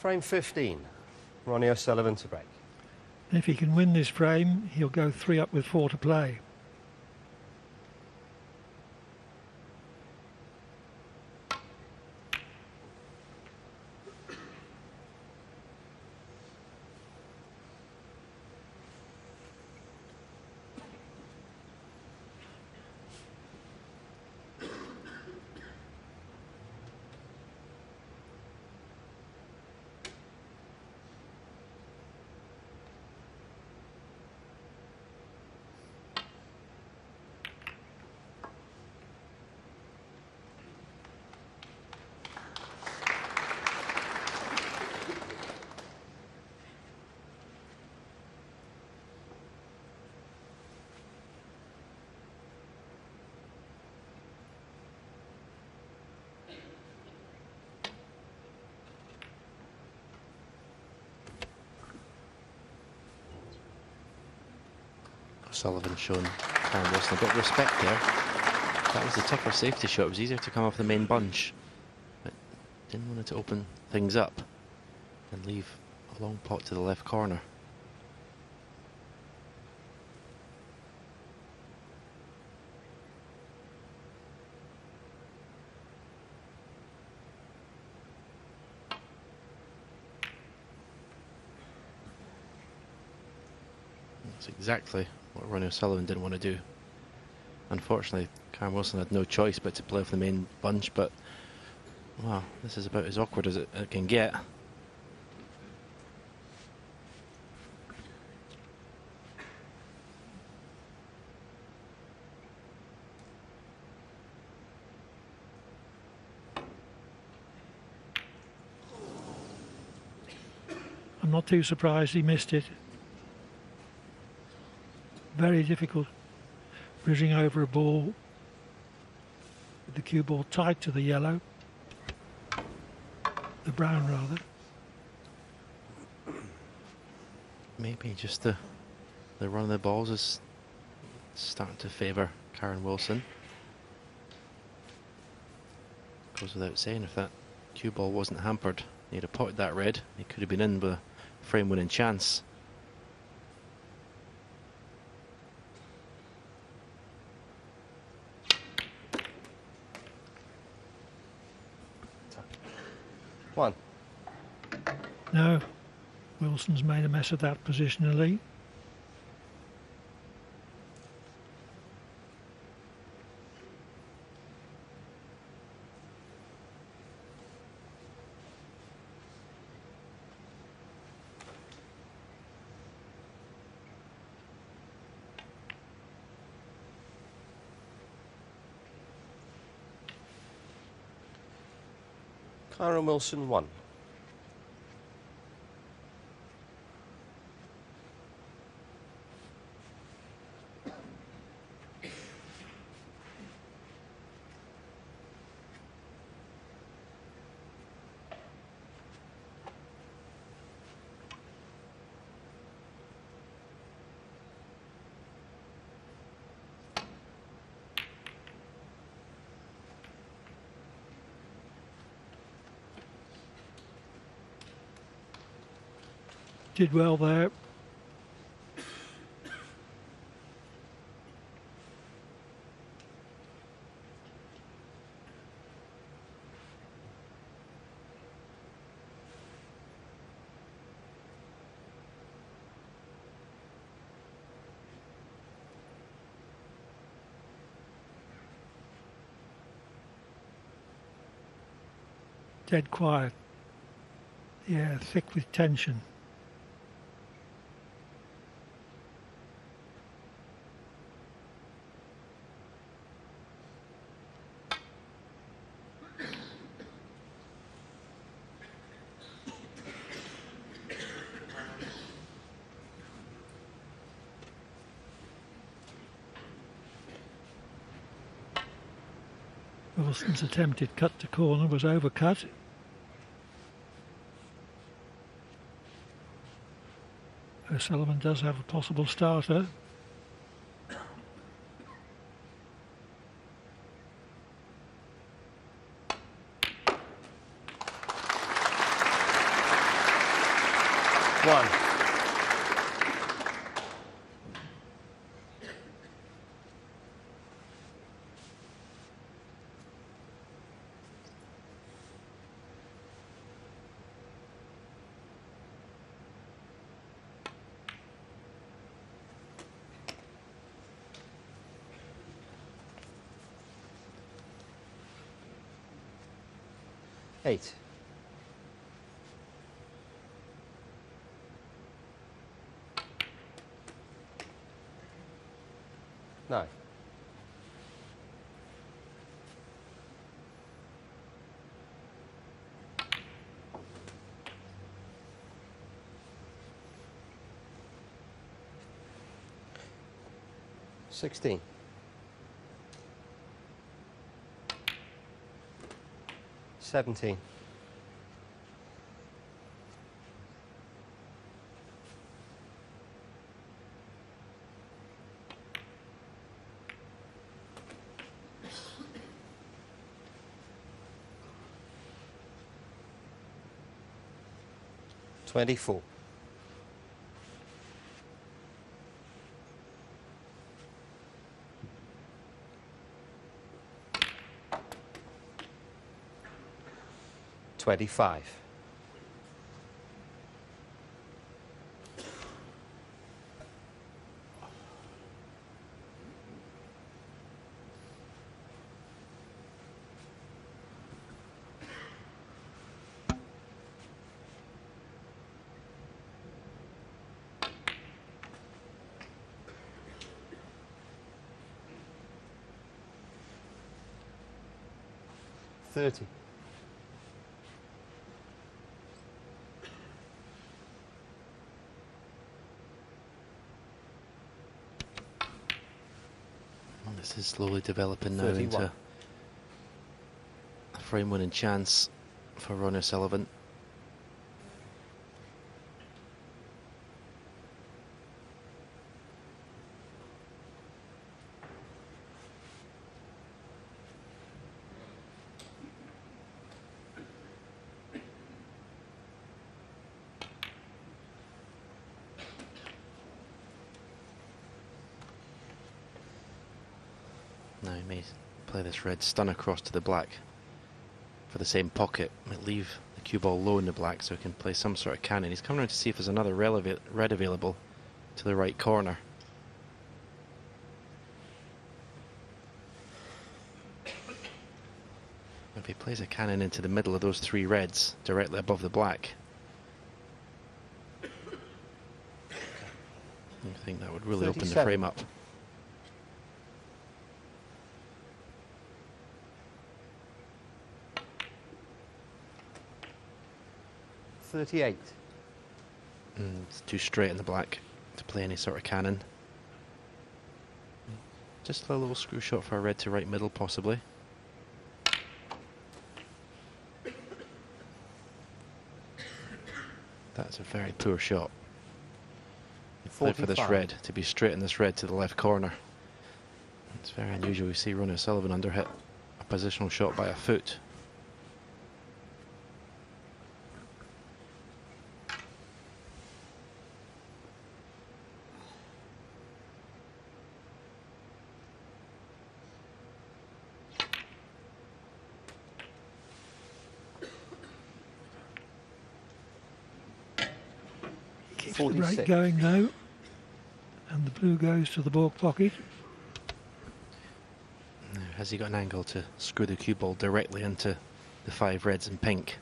Frame 15, Ronnie O'Sullivan to break. if he can win this frame, he'll go three up with four to play. Sullivan shown Kyren Wilson a bit of respect there. That was the tougher safety shot. It was easier to come off the main bunch. But didn't want it to open things up and leave a long pot to the left corner. That's exactly what Ronnie O'Sullivan didn't want to do. Unfortunately, Kyren Wilson had no choice but to play off the main bunch, but wow, this is about as awkward as it, it can get. I'm not too surprised he missed it. Very difficult bridging over a ball with the cue ball tight to the yellow, the brown rather. Maybe just the the run of the balls is starting to favour Kyren Wilson. Goes without saying, if that cue ball wasn't hampered, he'd have potted that red. He could have been in with a frame winning chance. No, Wilson's made a mess of that positionally. Kyren Wilson, one. Did well there. Dead quiet. Yeah, thick with tension. Wilson's attempted cut to corner was overcut. O'Sullivan does have a possible starter. 8. Nine. Sixteen. Seventeen. Twenty-four. Twenty-five. Thirty. Well, this is slowly developing now 31. into a frame winning chance for Ronnie O'Sullivan. He may play this red stun across to the black for the same pocket. Might leave the cue ball low in the black so he can play some sort of cannon. He's coming around to see if there's another red available to the right corner. If he plays a cannon into the middle of those three reds, directly above the black, I think that would really open the frame up. Thirty-eight. Mm, it's too straight in the black to play any sort of cannon. Just a little screw shot for a red to right middle, possibly. That's a very poor shot. You played for this red to be straight in this red to the left corner. It's very unusual. We see Ronnie O'Sullivan underhit a positional shot by a foot. Keeps the break going now. And the blue goes to the baulk pocket. Now, has he got an angle to screw the cue ball directly into the five reds and pink?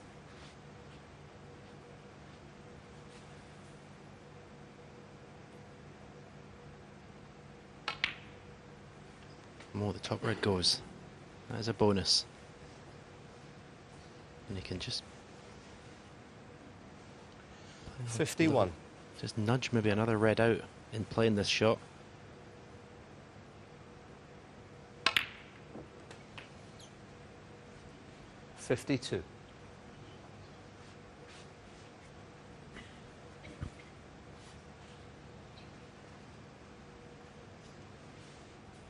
More the top red goes. That is a bonus. And he can just play a little- Fifty-one. Just nudge maybe another red out in playing this shot. Fifty-two.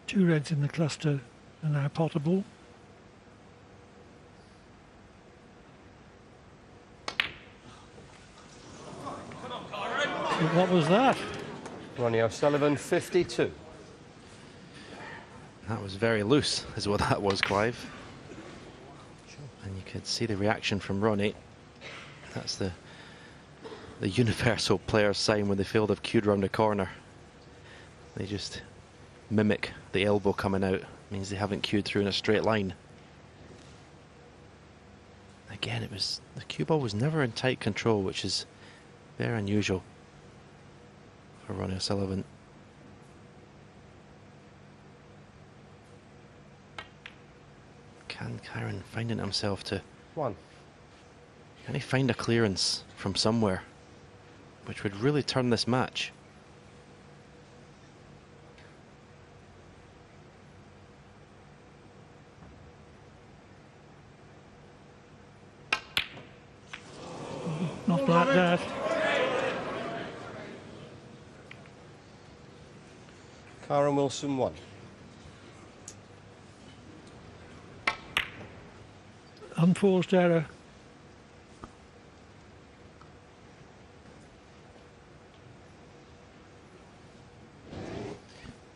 Two reds in the cluster are now potable. What was that? Ronnie O'Sullivan, 52. That was very loose, is what that was, Clive. And you could see the reaction from Ronnie. That's the the universal player sign when they feel they've cued round the corner. They just mimic the elbow coming out. It Means they haven't cued through in a straight line. Again, it was the cue ball was never in tight control, which is very unusual for Ronnie O'Sullivan. Can Kyren finding himself to One. can he find a clearance from somewhere which would really turn this match? Not like that. Kyren Wilson, 1. Unforced error.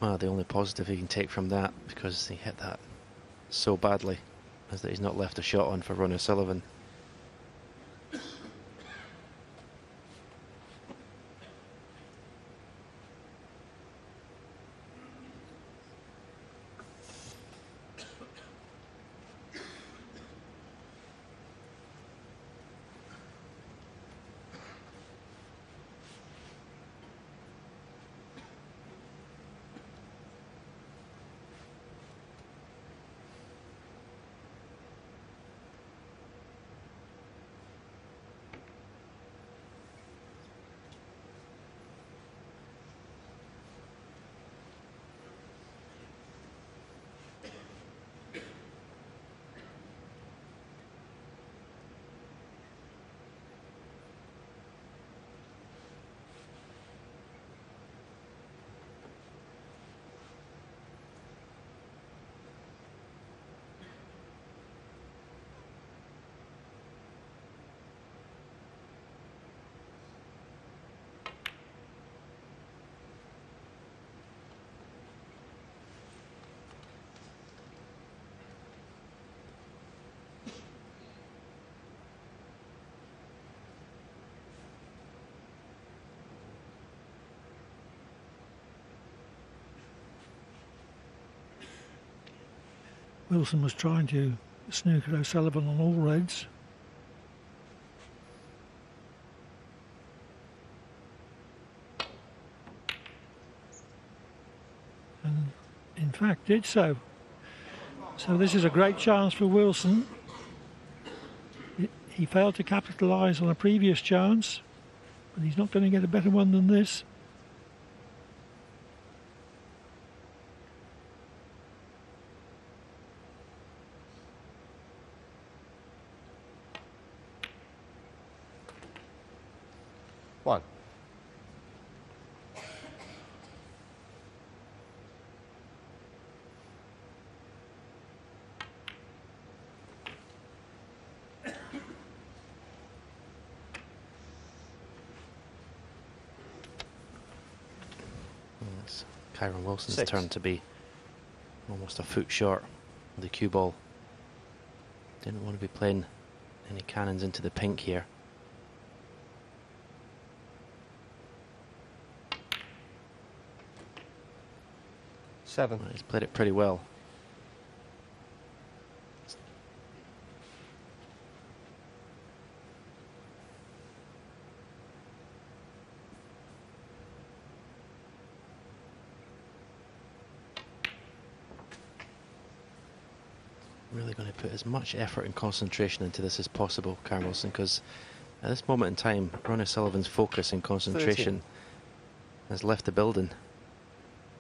Well, the only positive he can take from that, because he hit that so badly, is that he's not left a shot on for Ronnie O'Sullivan. Wilson was trying to snooker O'Sullivan on all reds. And in fact did so. So this is a great chance for Wilson. He- He failed to capitalise on a previous chance, but he's not going to get a better one than this. One. And It's Kyren Wilson's Six. turn to be almost a foot short of the cue ball. Didn't want to be playing any cannons into the pink here. Seven. Well, he's played it pretty well. Really going to put as much effort and concentration into this as possible, Kyren Wilson, because at this moment in time, Ronnie Sullivan's focus and concentration has left the building.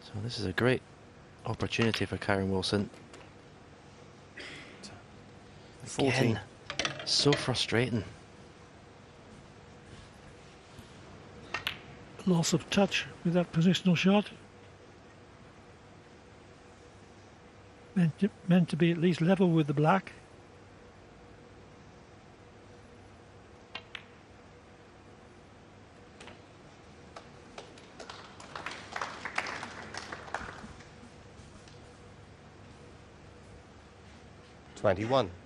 So this is a great opportunity for Kyren Wilson. 14. Again, so frustrating. Loss of touch with that positional shot. meant to, meant to be at least level with the black. Twenty-one.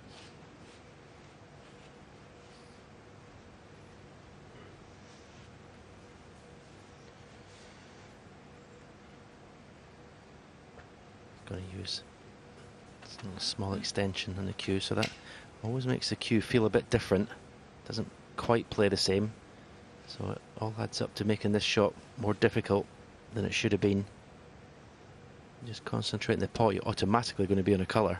Small extension on the cue, so that always makes the cue feel a bit different. Doesn't quite play the same, so it all adds up to making this shot more difficult than it should have been. Just concentrate in the pot, you're automatically going to be on a colour.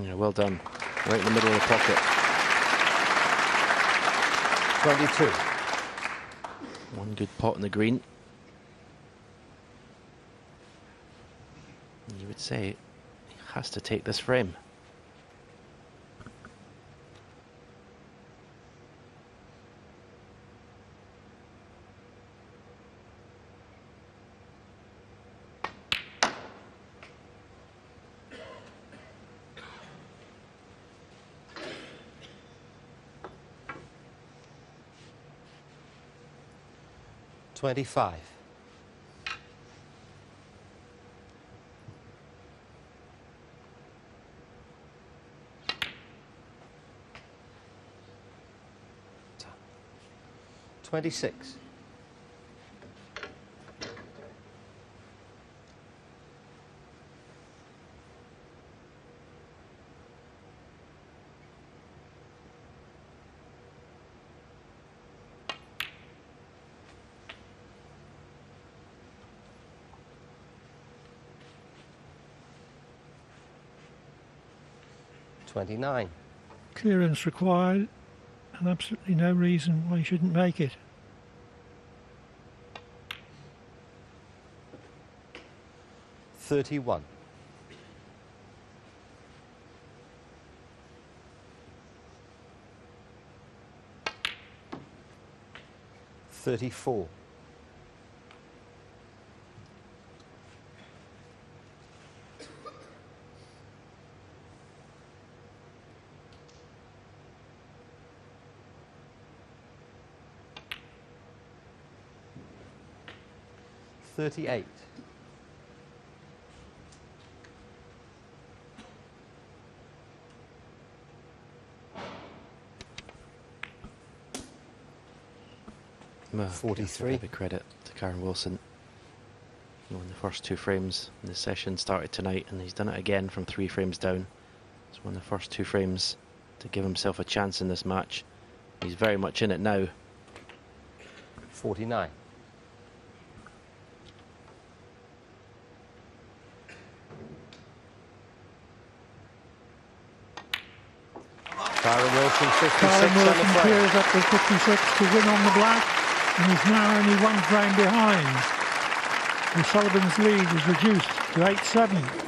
Yeah, well done. Right in the middle of the pocket. 22. One good pot in the green. You would say he has to take this frame. Twenty-five. Twenty-six. Twenty-nine. Clearance required, and absolutely no reason why you shouldn't make it. Thirty-one. Thirty-four. Thirty-eight. Well, 43. Give a credit to Kyren Wilson. He won the first two frames in the session started tonight, and he's done it again from three frames down. He's won the first two frames to give himself a chance in this match. He's very much in it now. 49. Kyren Wilson, 56 Kyren on the Wilson clears up with 56 to win on the black, and is now only one frame behind. The Sullivan's lead is reduced to 8-7.